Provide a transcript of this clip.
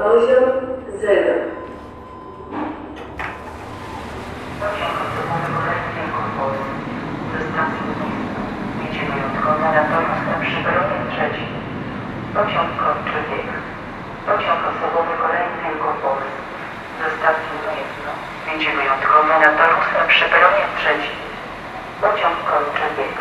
Poziom zero. Proszę Pociąg kończy bieg. Pociąg osobowy kolejny tylko Polski. Ze stacji Gniezno. Jedzie na torus na przybronie trzeci. Pociąg kończy bieg.